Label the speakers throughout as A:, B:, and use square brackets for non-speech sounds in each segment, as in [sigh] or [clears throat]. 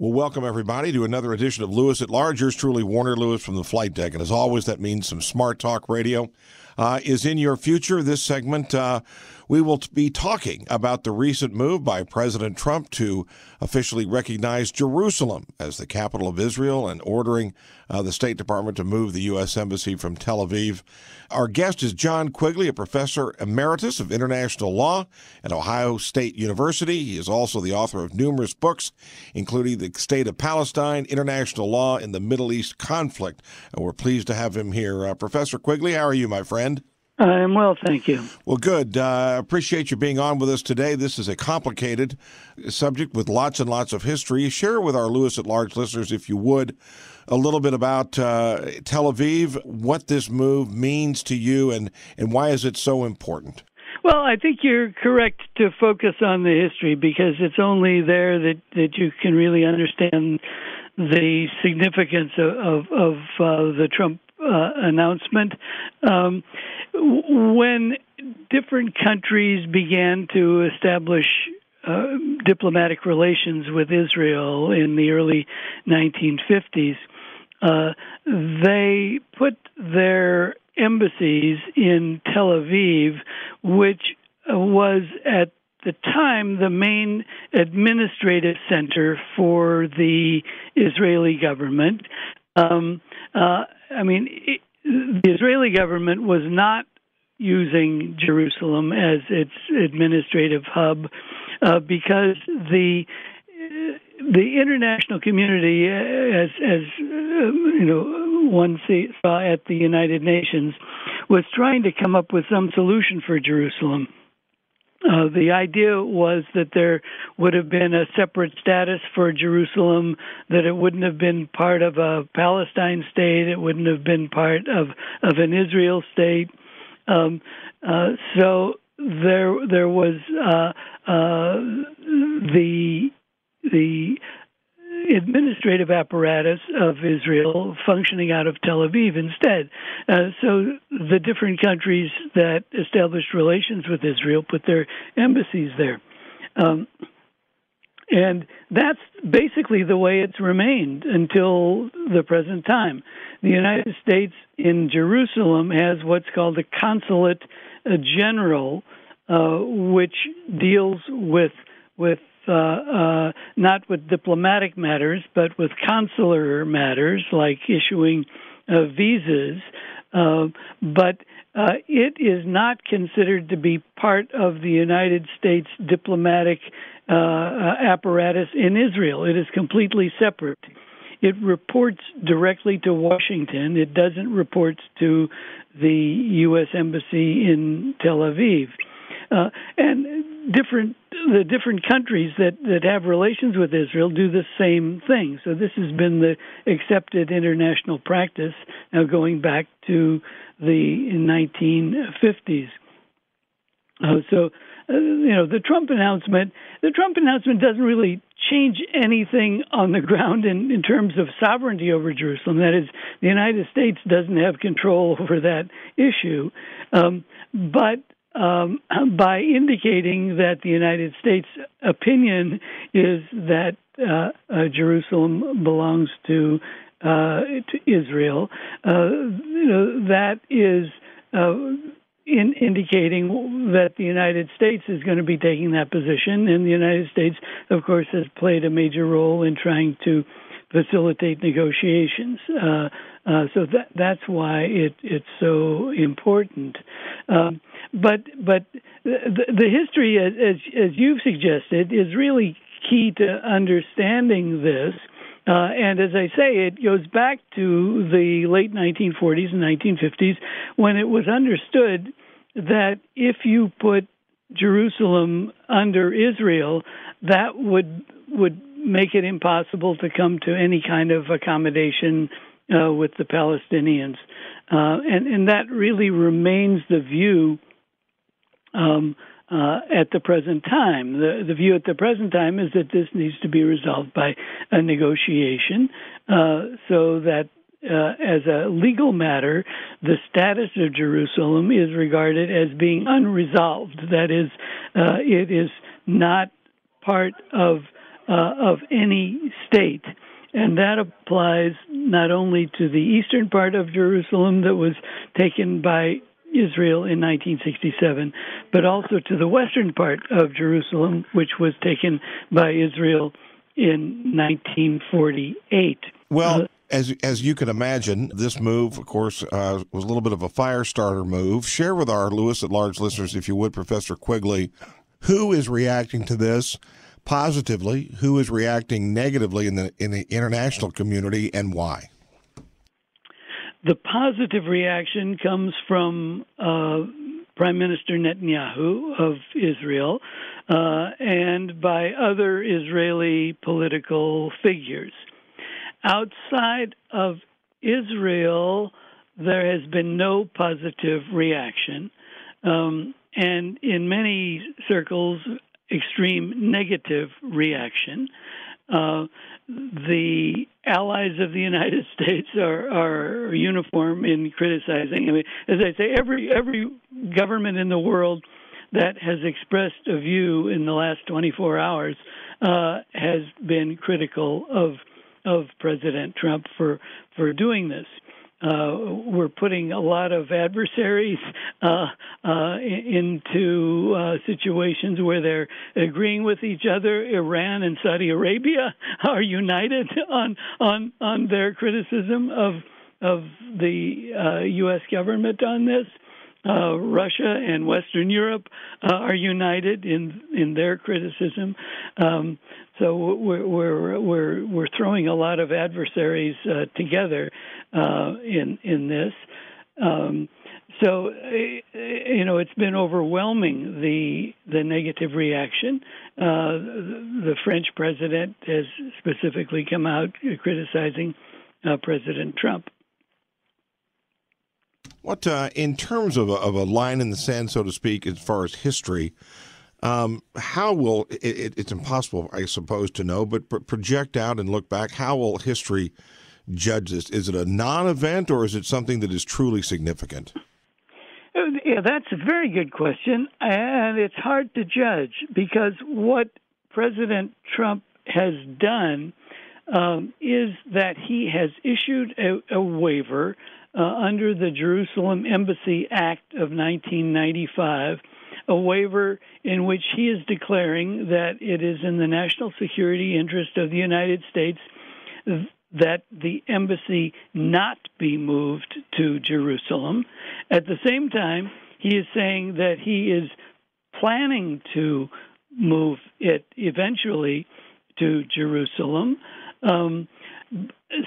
A: Well, welcome everybody to another edition of Lewis at Large. Yours truly, Warner Lewis from the flight deck. And as always, that means some smart talk radio uh, is in your future. This segment, uh, we will be talking about the recent move by President Trump to officially recognize Jerusalem as the capital of Israel and ordering uh, the State Department to move the U.S. Embassy from Tel Aviv. Our guest is John Quigley, a professor emeritus of international law at Ohio State University. He is also the author of numerous books, including The State of Palestine, International Law in the Middle East Conflict. And we're pleased to have him here. Uh, professor Quigley, how are you, my friend?
B: I'm well, thank you.
A: Well, good. Uh, appreciate you being on with us today. This is a complicated subject with lots and lots of history. Share with our Lewis at Large listeners, if you would, a little bit about uh, Tel Aviv, what this move means to you, and, and why is it so important?
B: Well, I think you're correct to focus on the history because it's only there that, that you can really understand the significance of, of, of uh, the Trump uh, announcement. Um, when different countries began to establish uh, diplomatic relations with Israel in the early 1950s, uh, they put their embassies in Tel Aviv, which was at the time the main administrative center for the Israeli government. Um, uh, I mean, it, the Israeli government was not using Jerusalem as its administrative hub uh, because the the international community, as as uh, you know, one saw at the United Nations, was trying to come up with some solution for Jerusalem. Uh, the idea was that there would have been a separate status for Jerusalem, that it wouldn't have been part of a Palestine state, it wouldn't have been part of, of an Israel state. Um, uh, so there there was uh, uh the the administrative apparatus of Israel functioning out of Tel Aviv instead. Uh, so the different countries that established relations with Israel put their embassies there. Um, and that's basically the way it's remained until the present time. The United States in Jerusalem has what's called a consulate general, uh, which deals with with uh, uh, not with diplomatic matters, but with consular matters like issuing uh, visas. Uh, but it is not considered to be part of the United States diplomatic apparatus in Israel. It is completely separate. It reports directly to Washington. It doesn't report to the U.S. Embassy in Tel Aviv. Uh, and different the different countries that that have relations with Israel do the same thing. So this has been the accepted international practice now going back to the 1950s. Uh, so uh, you know the Trump announcement the Trump announcement doesn't really change anything on the ground in, in terms of sovereignty over Jerusalem. That is, the United States doesn't have control over that issue. Um, but um, [clears throat] by indicating that the United States opinion is that uh, uh, Jerusalem belongs to uh, to Israel. Uh, you know that is. Uh, in indicating that the United States is going to be taking that position, and the United States, of course, has played a major role in trying to facilitate negotiations. Uh, uh, so that that's why it it's so important. Um, but but the, the history, as, as you've suggested, is really key to understanding this. Uh, and as I say, it goes back to the late 1940s and 1950s when it was understood that if you put Jerusalem under Israel, that would would make it impossible to come to any kind of accommodation uh, with the Palestinians, uh, and and that really remains the view um, uh, at the present time. The the view at the present time is that this needs to be resolved by a negotiation, uh, so that. Uh, as a legal matter, the status of Jerusalem is regarded as being unresolved. That is, uh, it is not part of uh, of any state. And that applies not only to the eastern part of Jerusalem that was taken by Israel in 1967, but also to the western part of Jerusalem, which was taken by Israel in 1948.
A: Well, uh, as as you can imagine, this move, of course, uh, was a little bit of a fire starter move. Share with our Lewis at Large listeners, if you would, Professor Quigley, who is reacting to this positively, who is reacting negatively in the in the international community, and why.
B: The positive reaction comes from uh, Prime Minister Netanyahu of Israel uh, and by other Israeli political figures. Outside of Israel, there has been no positive reaction. Um, and in many circles, extreme negative reaction. Uh, the allies of the United [laughs] States are, are uniform in criticizing. I mean, as I say, every every government in the world that has expressed a view in the last 24 hours uh, has been critical of of President Trump for for doing this. Uh, we're putting a lot of adversaries uh, uh, into uh, situations where they're agreeing with each other. Iran and Saudi Arabia [laughs] are united on on on their criticism of of the U.S. Uh, government on this. Uh, Russia and Western Europe uh, are united in in their criticism. Um, so we're we're we're we're throwing a lot of adversaries uh, together uh, in in this. Um, so you know it's been overwhelming the the negative reaction. Uh, the French president has specifically come out criticizing uh, President Trump.
A: What, uh, in terms of a, of a line in the sand, so to speak, as far as history, um, how will it, it's impossible, I suppose, to know, but project out and look back? How will history judge this? Is it a non-event, or is it something that is truly significant?
B: Uh, yeah, that's a very good question, and it's hard to judge because what President Trump has done um, is that he has issued a, a waiver uh, under the Jerusalem Embassy Act of 1995, a waiver in which he is declaring that it is in the national security interest of the United States that the embassy not be moved to Jerusalem. At the same time, he is saying that he is planning to move it eventually to Jerusalem. Um,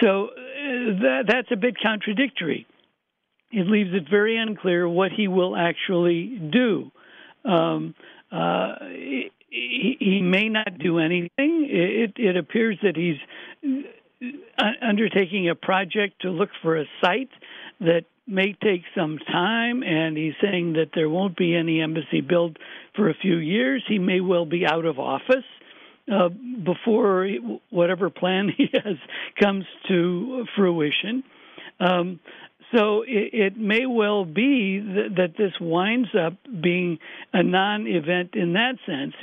B: so uh, that, that's a bit contradictory. It leaves it very unclear what he will actually do. Um, uh, he, he, may not do anything. It, it appears that he's uh, undertaking a project to look for a site that may take some time, and he's saying that there won't be any embassy built for a few years. He may well be out of office uh, before whatever plan [laughs] he has comes to fruition. Um, so it, it, may well be that, that, this winds up being a non-event in that sense.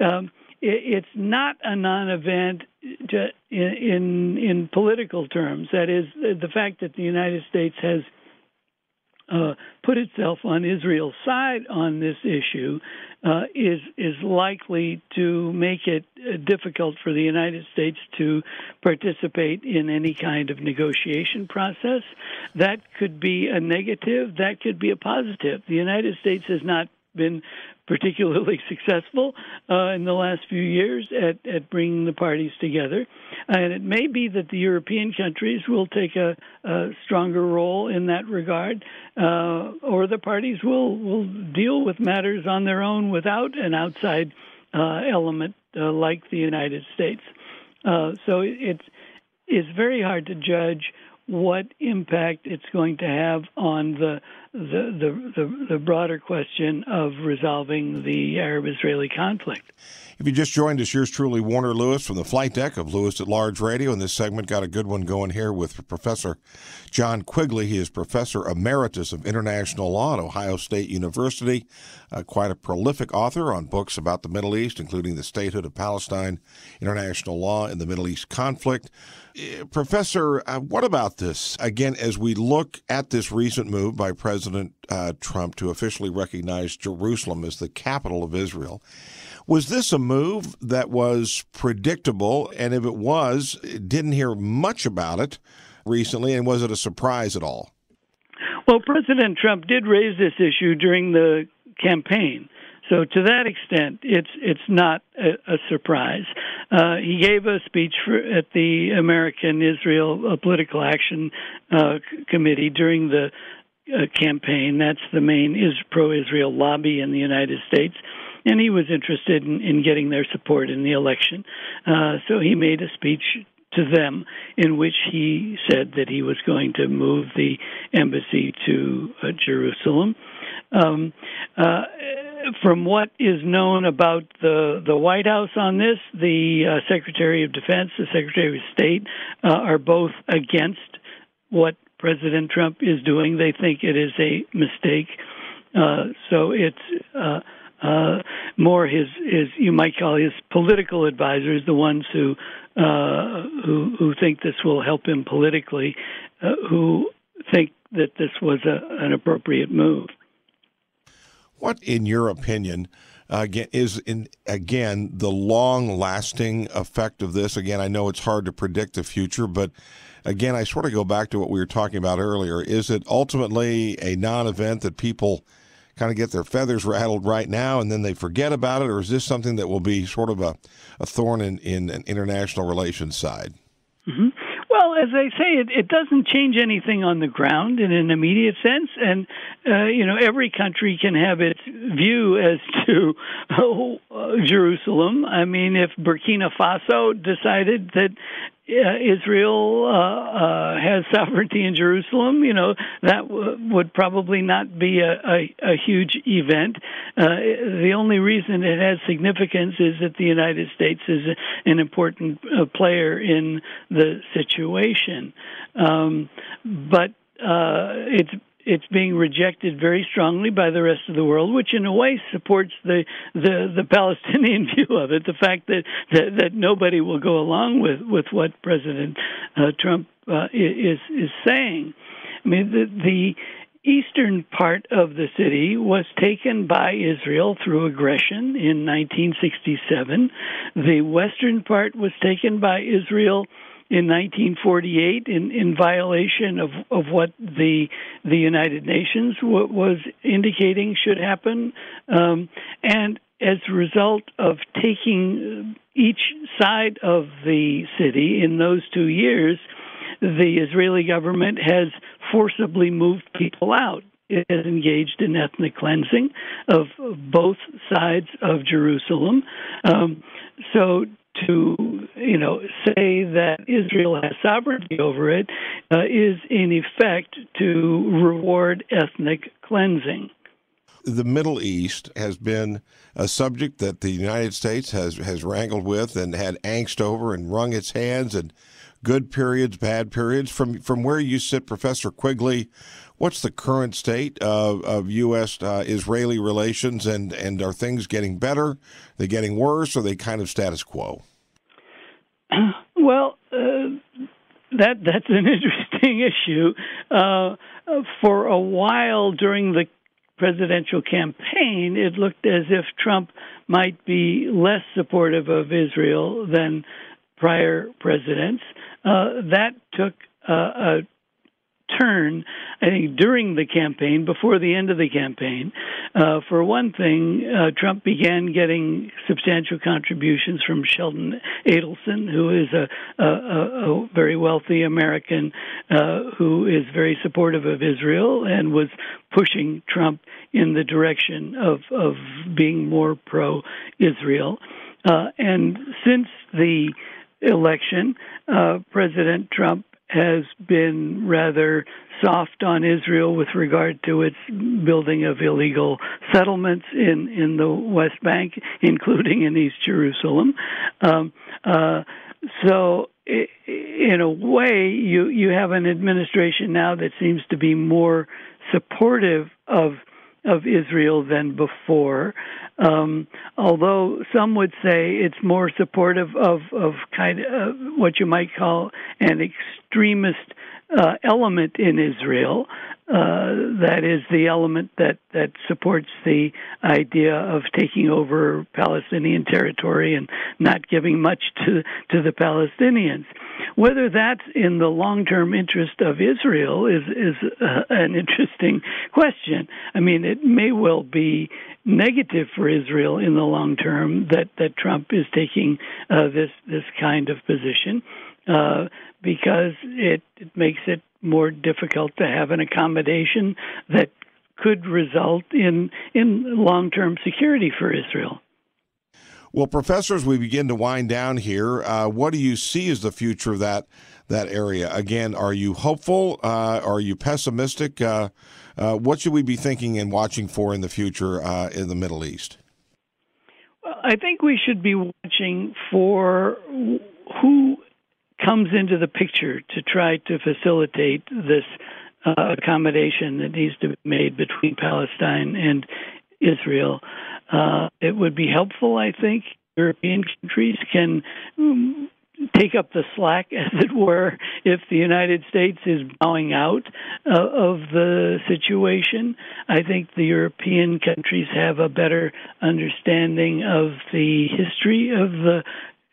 B: Um, it, it's not a non-event in, in, in political terms. That is, the fact that the United States has uh, put itself on Israel's side on this issue uh, is is likely to make it uh, difficult for the United States to participate in any kind of negotiation process. That could be a negative. That could be a positive. The United States has not been particularly [laughs] successful uh, in the last few years at, at bringing the parties together. And it may be that the European countries will take a, a stronger role in that regard, uh, or the parties will, will deal with matters on their own without an outside uh, element uh, like the United States. Uh, so it's, it's very hard to judge what impact it's going to have on the the the, the, the broader question of resolving the Arab-Israeli conflict.
A: If you just joined us, yours truly, Warner Lewis from the flight deck of Lewis at Large Radio. And this segment got a good one going here with Professor John Quigley. He is Professor Emeritus of International Law at Ohio State University, uh, quite a prolific author on books about the Middle East, including The Statehood of Palestine, International Law, and the Middle East Conflict. Uh, Professor, uh, what about this? Again, as we look at this recent move by President uh, Trump to officially recognize Jerusalem as the capital of Israel, was this a move that was predictable? And if it was, didn't hear much about it recently, and was it a surprise at all?
B: Well, President Trump did raise this issue during the campaign. So to that extent, it's it's not a, a surprise. Uh, he gave a speech for, at the American Israel Political Action uh, Committee during the uh, campaign. That's the main is pro-Israel lobby in the United States and he was interested in, in getting their support in the election. Uh, so he made a speech to them in which he said that he was going to move the embassy to uh, Jerusalem. Um, uh, from what is known about the the White House on this, the uh, Secretary of Defense, the Secretary of State, uh, are both against what President Trump is doing. They think it is a mistake. Uh, so it's uh, uh, more his his you might call his political advisors, the ones who uh, who who think this will help him politically, uh, who think that this was a, an appropriate move.
A: What, in your opinion, again is in again the long-lasting effect of this? Again, I know it's hard to predict the future, but again, I sort of go back to what we were talking about earlier. Is it ultimately a non-event that people kind of get their feathers rattled right now and then they forget about it, or is this something that will be sort of a, a thorn in, in an international relations side?
B: Mm-hmm. Well, as I say, it, it doesn't change anything on the ground in an immediate sense, and uh, you know every country can have its view as [laughs] to uh, Jerusalem. I mean, if Burkina Faso decided that Israel uh, uh, has sovereignty in Jerusalem, you know that w- would probably not be a, a, a huge event. Uh, the only reason it has significance is that the United States is an important uh, player in the situation. Um, but uh, it's it's being rejected very strongly by the rest of the world, which in a way supports the the, the Palestinian [laughs] view of it. The fact that, that that nobody will go along with with what President uh, Trump uh, is is saying. I mean, the the eastern part of the city was taken by Israel through aggression in 1967. The western part was taken by Israel in 1948 in, in violation of, of what the the United Nations w- was indicating should happen, um, and as a result of taking each side of the city in those two years, the Israeli government has forcibly moved people out. It has engaged in ethnic cleansing of both sides of Jerusalem. Um, so to you know say that Israel has sovereignty over it uh, is in effect to reward ethnic cleansing.
A: The Middle East has been a subject that the United States has has wrangled with and had angst over and wrung its hands and good periods, bad periods. From from where you sit, Professor Quigley, what's the current state of, of U.S. Uh, Israeli relations, and, and are things getting better? Are they getting worse, or are they kind of status quo? [clears throat]
B: Well, uh, that that's an [laughs] interesting issue. Uh, for a while during the presidential campaign, it looked as if Trump might be less supportive of Israel than prior presidents. Uh, that took a turn, I think, during the campaign, before the end of the campaign. Uh, for one thing, uh, Trump began getting substantial contributions from Sheldon Adelson, who is a, a, a very wealthy American uh, who is very supportive of Israel and was pushing Trump in the direction of, of being more pro Israel. Uh, and since the election, uh, President Trump has been rather soft on Israel with regard to its building of illegal settlements in, in the West Bank, [laughs] including in East Jerusalem. Um, uh, so, in a way, you, you have an administration now that seems to be more supportive of of Israel than before. Um, although some would say it's more supportive of, of kind of what you might call an extremist uh, element in Israel. Uh, that is the element that, that supports the idea of taking over Palestinian territory and not giving much to to the Palestinians. Whether that's in the long term interest of Israel is is uh, an interesting question. I mean, it may well be negative for Israel in the long term that that Trump is taking uh, this this kind of position. Uh, because it, it makes it more difficult to have an accommodation that could result in in long term security for Israel.
A: Well, professor, as we begin to wind down here, uh, what do you see as the future of that that area? Again, are you hopeful? Uh, are you pessimistic? Uh, uh what should we be thinking and watching for in the future uh, in the Middle East?
B: I think we should be watching for comes into the picture to try to facilitate this uh, accommodation that needs to be made between Palestine and Israel. Uh, it would be helpful, I think. European countries can um, take up the slack, [laughs] as it were, if the United States is bowing out uh, of the situation. I think the European countries have a better understanding of the history of the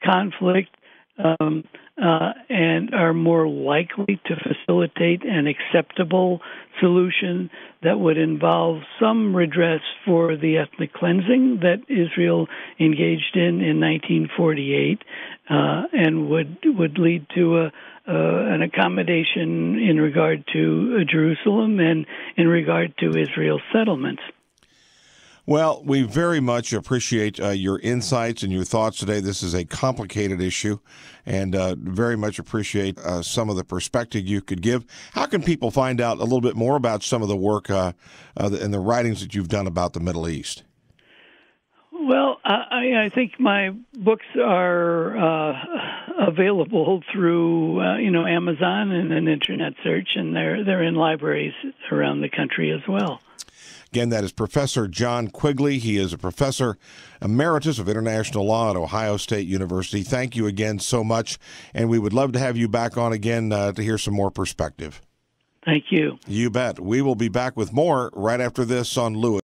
B: conflict. Um, uh, and are more likely to facilitate an acceptable solution that would involve some redress for the ethnic cleansing that Israel engaged in in 1948, uh, and would would lead to a uh, an accommodation in regard to Jerusalem and in regard to Israel's settlements.
A: Well, we very much appreciate uh, your insights and your thoughts today. This is a complicated issue, and uh, very much appreciate uh, some of the perspective you could give. How can people find out a little bit more about some of the work uh, uh, and the writings that you've done about the Middle East?
B: Well, I, I think my books are uh, available through you know Amazon and an internet search, and they're they're in libraries around the country as well.
A: Again, that is Professor John Quigley. He is a professor emeritus of international law at Ohio State University. Thank you again so much, and we would love to have you back on again uh, to hear some more perspective.
B: Thank you.
A: You bet. We will be back with more right after this on Lewis.